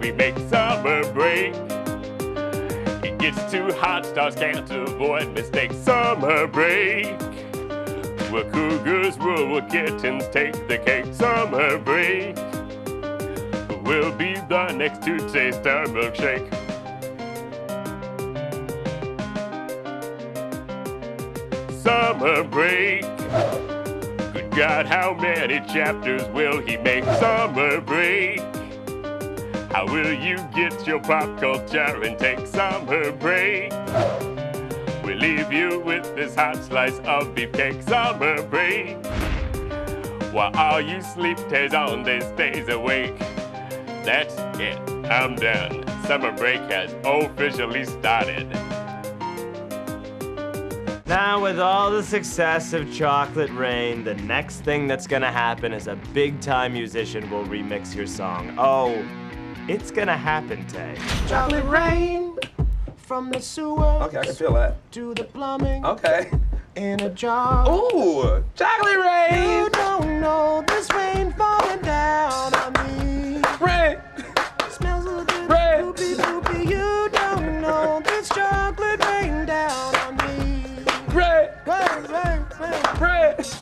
we make summer break. It gets too hot, stars can't avoid mistakes. Summer break. Where cougars rule, where kittens take the cake. Summer break. We'll be the next to taste our milkshake. Summer break. God, how many chapters will he make? Summer break. How will you get your pop culture and take summer break? We leave you with this hot slice of beefcake. Summer break. While all you sleep stays on, they stays awake. That's it. I'm done. Summer break has officially started. Now, with all the success of Chocolate Rain, the next thing that's gonna happen is a big time musician will remix your song. Oh, it's gonna happen, Tay. Chocolate rain from the sewer Okay, I can feel that. to the plumbing Okay. in a jar. Ooh, chocolate rain. You don't know this rain bang, bang, bang, fresh.